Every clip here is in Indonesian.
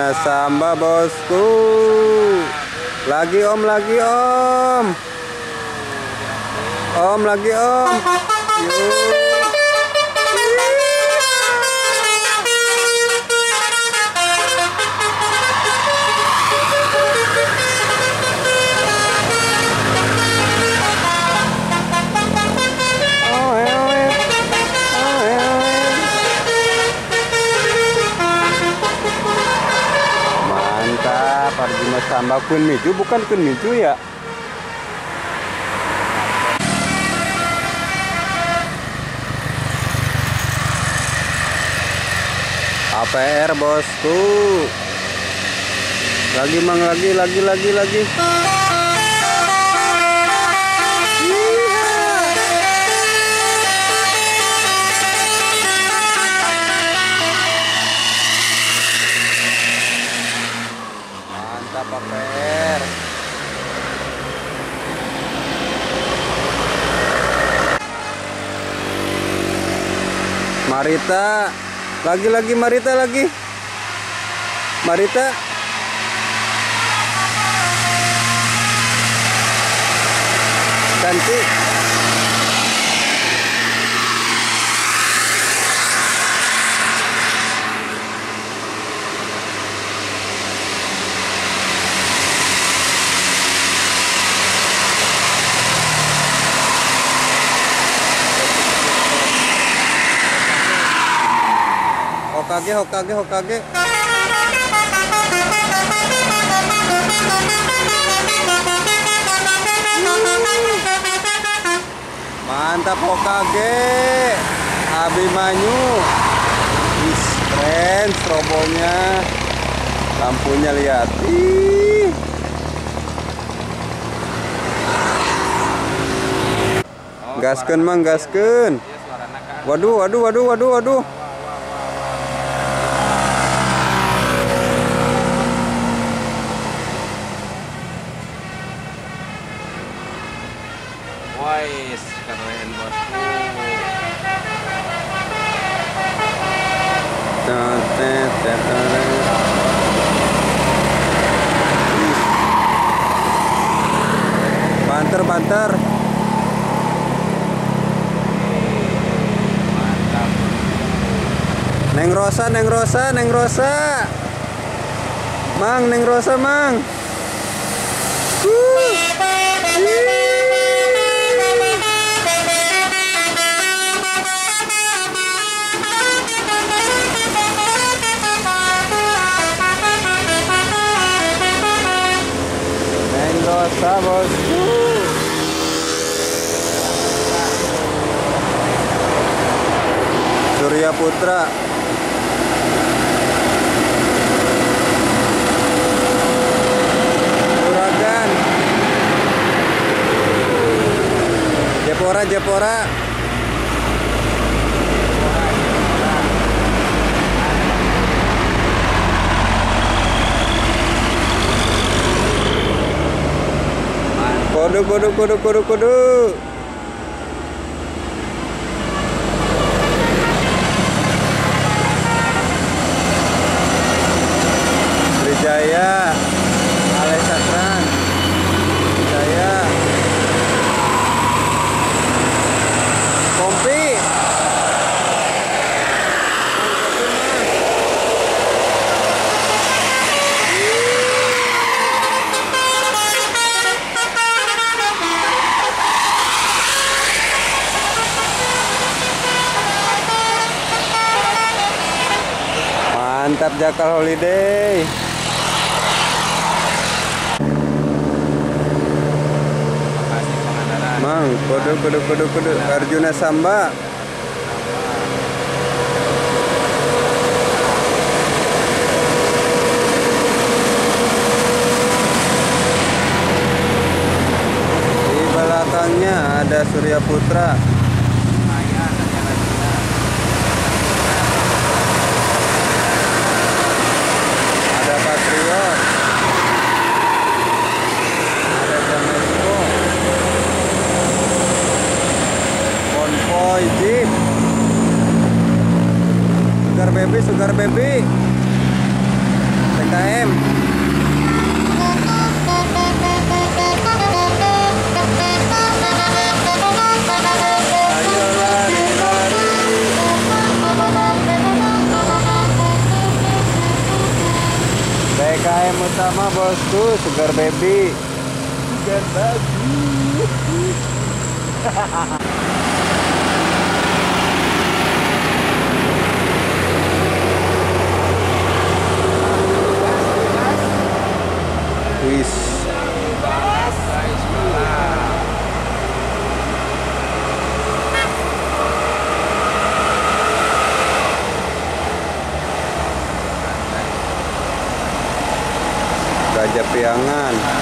Arjuna Samba bosku. Lagi om, lagi om. Om lagi om. Yuk. Mantap, Samba Kun Miju bukan Kun Miju ya? APR bosku. Lagi mang lagi lagi lagi lagi. Marita, lagi lagi Marita lagi. Marita. Cantik. Hokage, Hokage, Hokage. Mantap Hokage. Abimanyu. Wis, keren strobonya. Lampunya lihat. Ih. Gaskeun mang gaskeun. Waduh, waduh, waduh, waduh, waduh. Wais, keren bosku. Tetet, tetet. Banter, banter. Neng Rosa, Neng Rosa, Neng Rosa. Mang, Neng Rosa, Mang. Uh. Neng Bosku. Surya Putra. Juragan. Jepora, Jepora. kodok kodok kodok kodok kodok Mantap Jakal Holiday. Mang, kode kode kode kode Arjuna Samba. Di belakangnya ada Surya Putra. sugar baby, PKM PKM utama bosku Sugar Baby. Sugar Baby. 不要。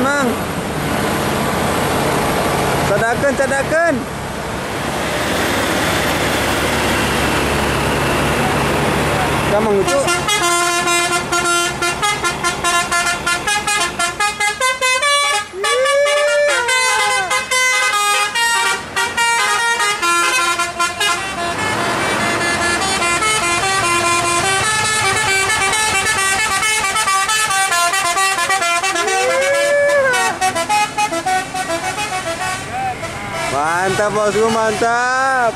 Mang. Sadakan, sadakan. Kamu ngucu. Mantap bosku, mantap.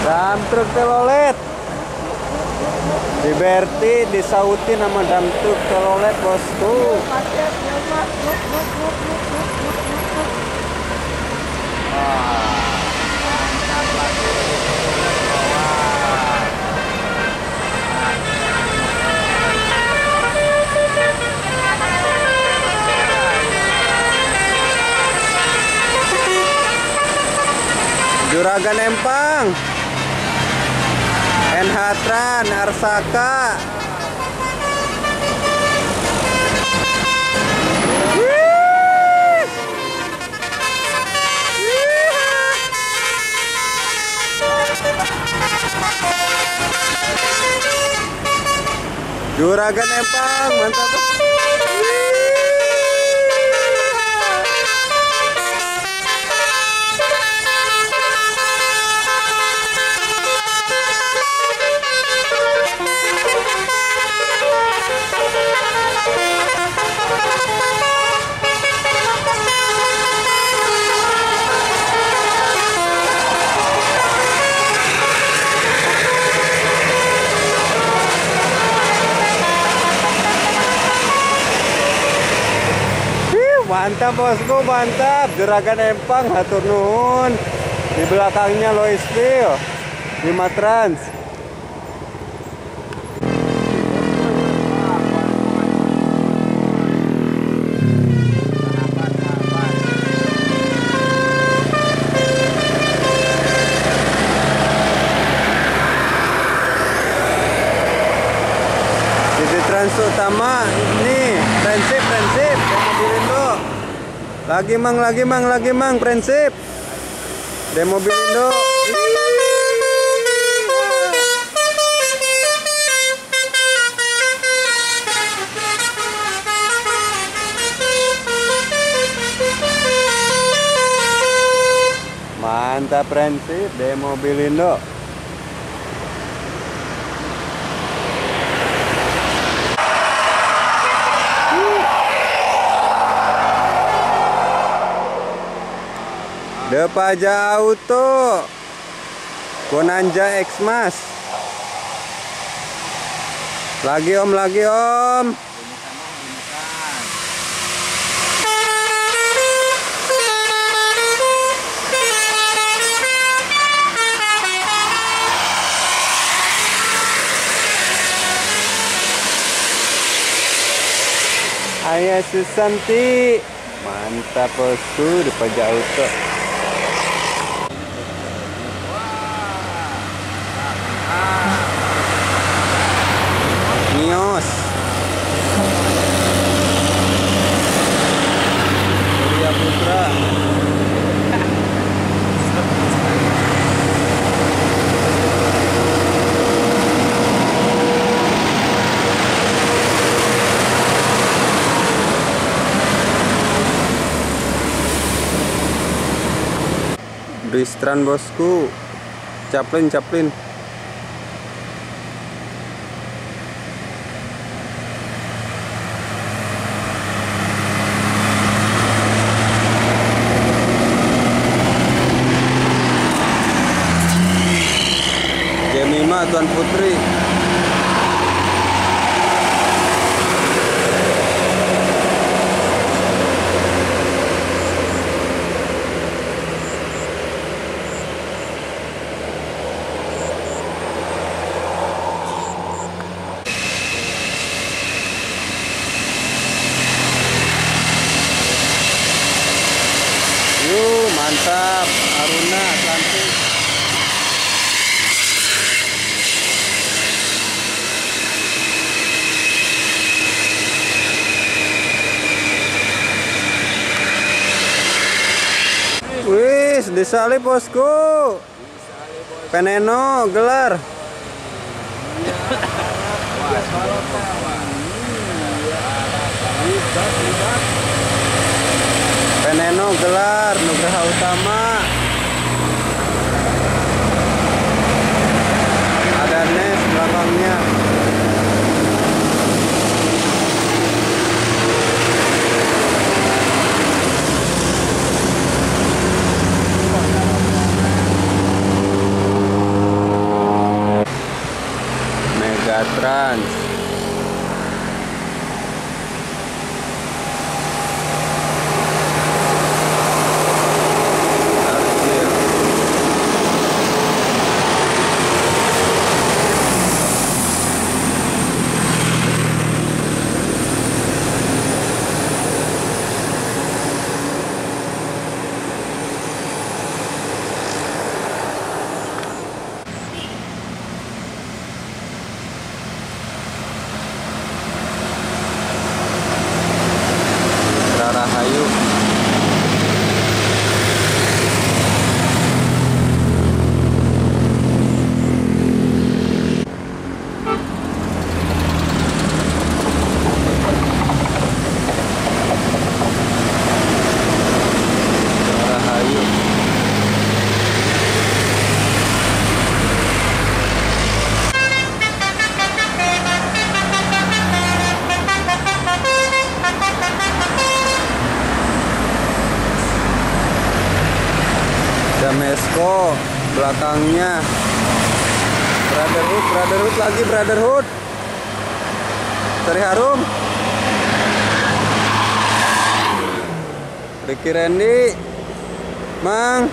Dam truk telolet. Liberty disautin sama dam truk telolet bosku. Juragan Empang. NH Tran, Arsaka. Juragan Empang, mantap. Mantap bosku, mantap. Juragan Empang, hatur nuhun. Di belakangnya Lois Steel, Bima Trans. Titik trans utama ini prinsip prinsip demo Bilindo. Lagi mang lagi mang lagi mang prinsip. Demo Bilindo. Mantap prinsip demo Bilindo. Depaja Auto. Bonanza Xmas. Lagi om, lagi om. Ayah Susanti Mantap bosku di pajak auto Nios Surya Putra Distran bosku Caplin caplin Jemima Tuan Putri Wis, disalip bosku. Peneno gelar. Peneno gelar Nugraha Utama. Ada Nes belakangnya. Бля, транс. Damesko belakangnya. Brotherhood, Brotherhood lagi Brotherhood. Teri Harum. Ricky Randy. Mang.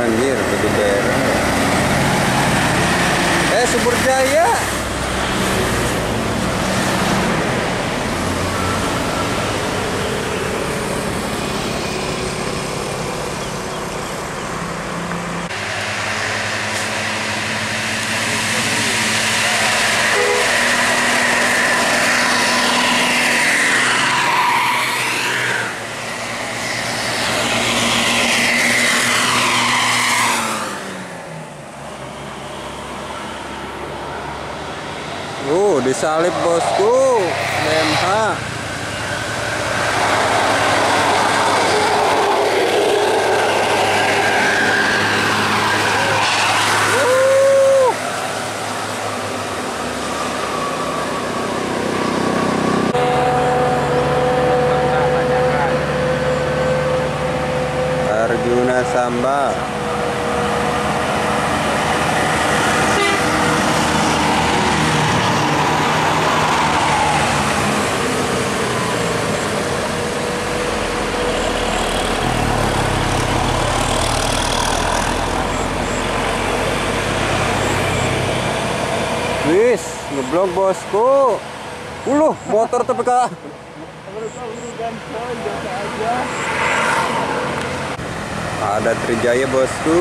Anjir, jadi daerah. Eh, Subur Jaya Wis, ngeblok bosku. Uluh, motor kak. Ada Trijaya bosku.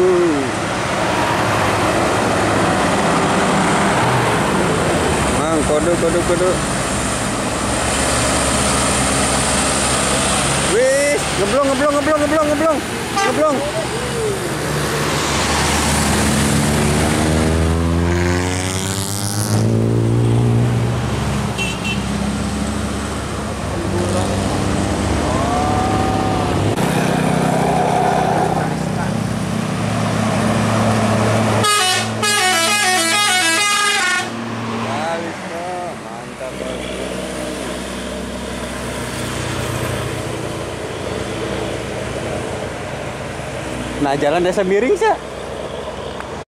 Mang, kode, kode, kode. Wis, ngeblong, ngeblong, ngeblong, ngeblong, ngeblong, ngeblong. Habis bro, mantap bosku. Jalan desa miring sih.